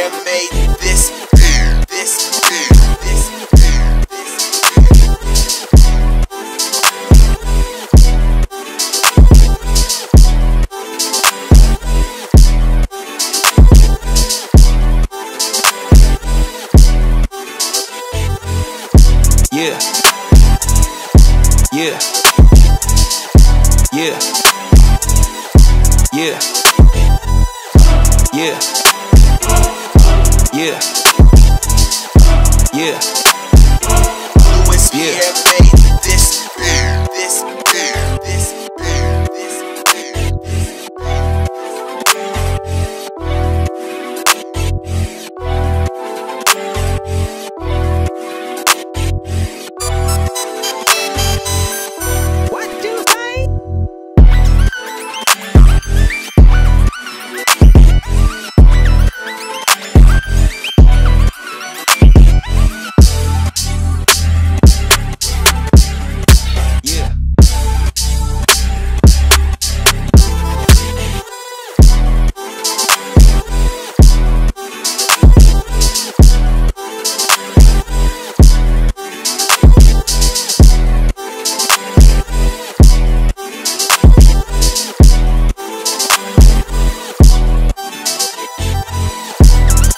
have made this, this, this, this. Yeah. Yeah. Yeah. Yeah. Yeah. Yeah. Yeah. Yeah.